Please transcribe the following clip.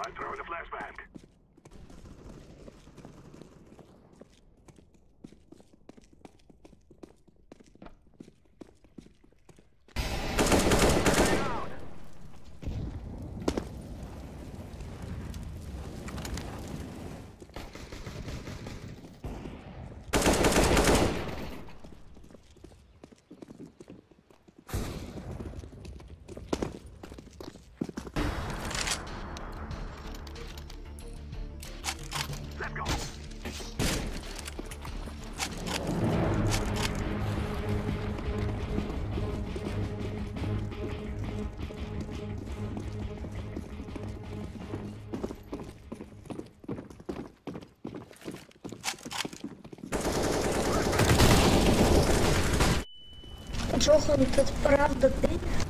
I'm throwing a flashbang. Джохан, тут правда ти?